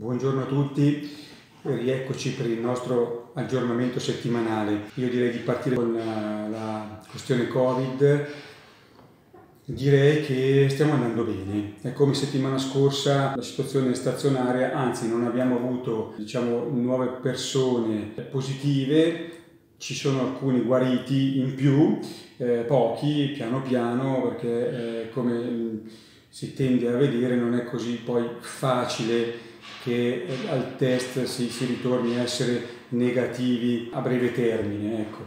Buongiorno a tutti, rieccoci per il nostro aggiornamento settimanale. Io direi di partire con la, la questione Covid. Direi che stiamo andando bene. È come settimana scorsa la situazione è stazionaria, anzi non abbiamo avuto diciamo, nuove persone positive, ci sono alcuni guariti in più, eh, pochi, piano piano, perché eh, come si tende a vedere non è così poi facile che eh, al test si, si ritorni a essere negativi a breve termine. Ecco.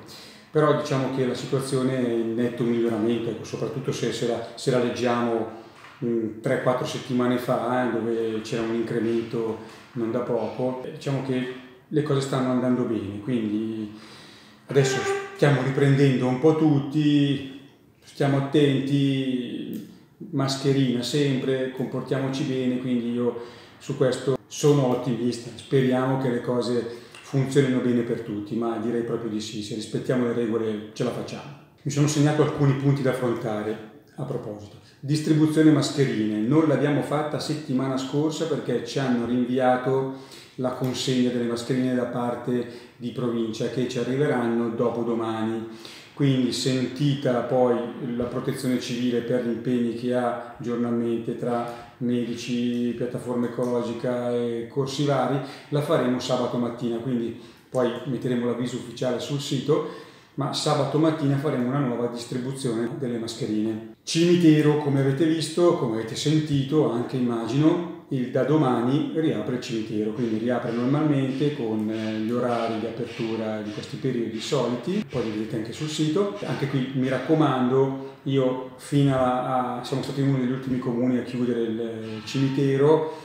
Però diciamo che la situazione è in netto miglioramento, ecco, soprattutto se, se, la, se, la, leggiamo 3-4 settimane fa, eh, dove c'era un incremento non da poco, diciamo che le cose stanno andando bene, quindi adesso stiamo riprendendo un po' tutti, stiamo attenti, mascherina sempre, comportiamoci bene, quindi io su questo sono ottimista, speriamo che le cose funzionino bene per tutti, ma direi proprio di sì, se rispettiamo le regole ce la facciamo. Mi sono segnato alcuni punti da affrontare a proposito. Distribuzione mascherine, non l'abbiamo fatta settimana scorsa perché ci hanno rinviato la consegna delle mascherine da parte di provincia che ci arriveranno dopo domani quindi sentita poi la protezione civile per gli impegni che ha giornalmente tra medici, piattaforma ecologica e corsi vari, la faremo sabato mattina, quindi poi metteremo l'avviso ufficiale sul sito, ma sabato mattina faremo una nuova distribuzione delle mascherine. Cimitero, come avete visto, come avete sentito, anche immagino, il da domani riapre il cimitero, quindi riapre normalmente con eh, gli orari di apertura di questi periodi soliti, poi li vedete anche sul sito. Anche qui mi raccomando, io fino a, a siamo stati uno degli ultimi comuni a chiudere il cimitero,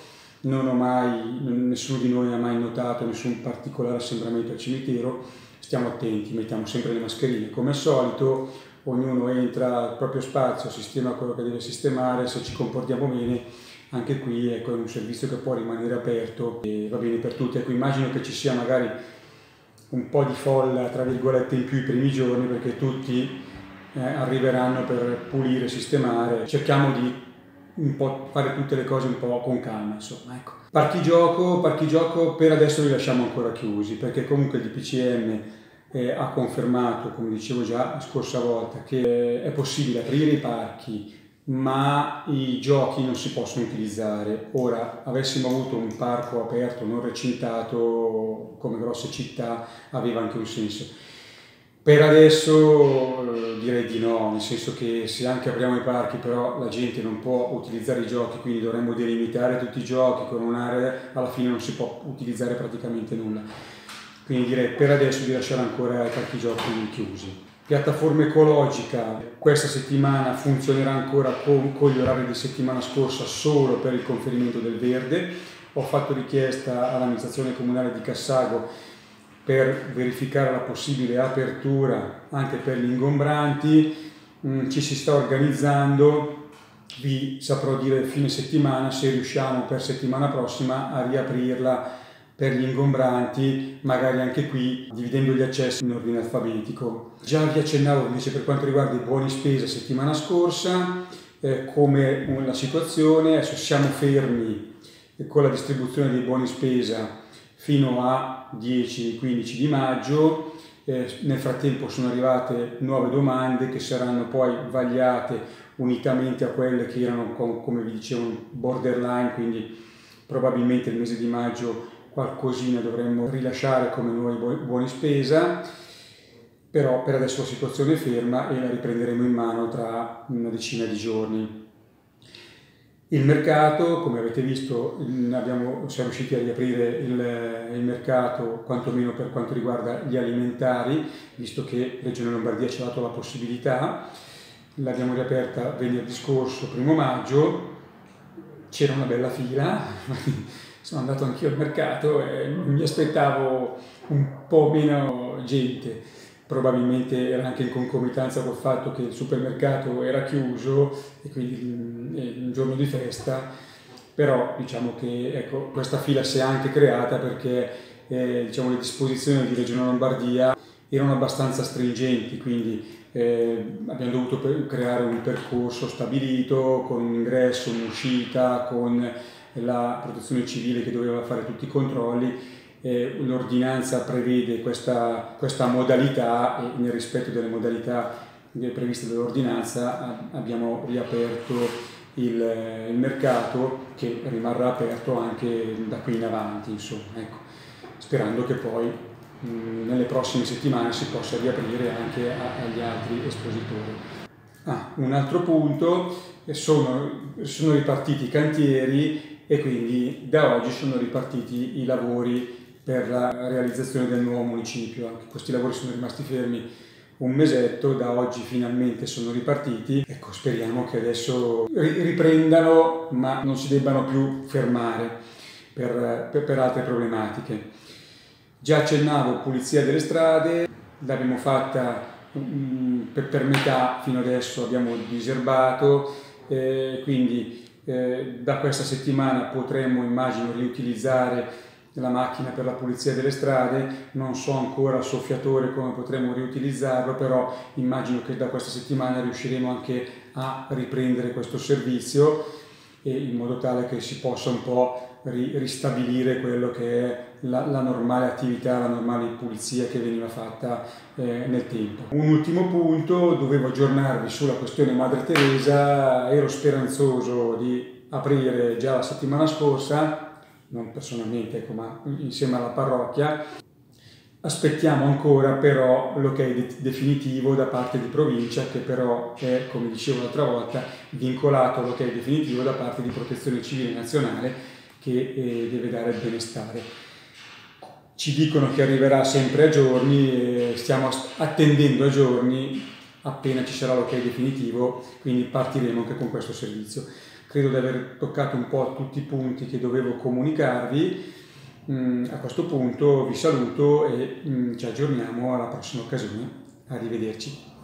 non ho mai, nessuno di noi ha mai notato nessun particolare assembramento al cimitero, stiamo attenti, mettiamo sempre le mascherine come al solito, ognuno entra al proprio spazio, sistema quello che deve sistemare, se ci comportiamo bene anche qui ecco, è un servizio che può rimanere aperto e va bene per tutti. Ecco, immagino che ci sia magari un po' di folla, tra virgolette, in più i primi giorni perché tutti eh, arriveranno per pulire, sistemare. Cerchiamo di un po' fare tutte le cose un po' con calma, insomma, ecco. Parchi gioco, parchi gioco per adesso li lasciamo ancora chiusi perché comunque il DPCM eh, ha confermato, come dicevo già la scorsa volta, che è possibile aprire i parchi ma i giochi non si possono utilizzare. Ora, avessimo avuto un parco aperto, non recintato, come grosse città, aveva anche un senso. Per adesso eh, direi di no, nel senso che se anche apriamo i parchi però la gente non può utilizzare i giochi, quindi dovremmo delimitare tutti i giochi con un'area, alla fine non si può utilizzare praticamente nulla. Quindi direi per adesso di lasciare ancora i parchi giochi chiusi. Piattaforma ecologica, questa settimana funzionerà ancora con, con, gli orari di settimana scorsa solo per il conferimento del verde. Ho fatto richiesta all'amministrazione comunale di Cassago per verificare la possibile apertura anche per gli ingombranti. Mm, ci si sta organizzando, vi saprò dire fine settimana se riusciamo per settimana prossima a riaprirla per gli ingombranti, magari anche qui dividendo gli accessi in ordine alfabetico. Già vi accennavo invece per quanto riguarda i buoni spesa settimana scorsa, eh, come la situazione, adesso siamo fermi con la distribuzione dei buoni spesa fino a 10-15 di maggio, eh, nel frattempo sono arrivate nuove domande che saranno poi vagliate unitamente a quelle che erano, come vi dicevo, borderline, quindi probabilmente il mese di maggio qualcosina dovremmo rilasciare come noi buoni spesa, però per adesso la situazione è ferma e la riprenderemo in mano tra una decina di giorni. Il mercato, come avete visto, abbiamo, siamo riusciti a riaprire il, il, mercato quantomeno per quanto riguarda gli alimentari, visto che Regione Lombardia ci ha dato la possibilità. L'abbiamo riaperta venerdì scorso, primo maggio, c'era una bella fila, sono andato anch'io al mercato e mi aspettavo un po' meno gente, probabilmente era anche in concomitanza col fatto che il supermercato era chiuso e quindi è un giorno di festa, però diciamo che ecco, questa fila si è anche creata perché eh, diciamo, le disposizioni di Regione Lombardia erano abbastanza stringenti, quindi eh, abbiamo dovuto creare un percorso stabilito con un ingresso, un'uscita, con la protezione civile che doveva fare tutti i controlli eh, l'ordinanza prevede questa, questa, modalità e nel rispetto delle modalità previste dall'ordinanza abbiamo riaperto il, il, mercato che rimarrà aperto anche da qui in avanti, insomma, ecco, sperando che poi mh, nelle prossime settimane si possa riaprire anche a, agli altri espositori. Ah, un altro punto, sono, sono ripartiti i cantieri e quindi da oggi sono ripartiti i lavori per la realizzazione del nuovo municipio. Anche questi lavori sono rimasti fermi un mesetto, da oggi finalmente sono ripartiti. Ecco, speriamo che adesso riprendano, ma non si debbano più fermare per, per, per altre problematiche. Già accennavo pulizia delle strade, l'abbiamo fatta um, per, per, metà fino adesso, abbiamo diserbato, eh, quindi eh, da questa settimana potremo, immagino, riutilizzare la macchina per la pulizia delle strade, non so ancora il soffiatore come potremo riutilizzarlo, però immagino che da questa settimana riusciremo anche a riprendere questo servizio in modo tale che si possa un po' ristabilire quello che è la, la, normale attività, la normale pulizia che veniva fatta eh, nel tempo. Un ultimo punto, dovevo aggiornarvi sulla questione Madre Teresa, ero speranzoso di aprire già la settimana scorsa, non personalmente, ecco, ma insieme alla parrocchia. Aspettiamo ancora però l'ok definitivo da parte di provincia che però è, come dicevo l'altra volta, vincolato all'ok definitivo da parte di protezione civile nazionale che eh, deve dare il benestare. Ci dicono che arriverà sempre a giorni, eh, stiamo attendendo a giorni appena ci sarà l'ok definitivo, quindi partiremo anche con questo servizio. Credo di aver toccato un po' tutti i punti che dovevo comunicarvi. Mm, a questo punto vi saluto e mm, ci aggiorniamo alla prossima occasione. Arrivederci.